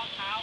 มะพร้าว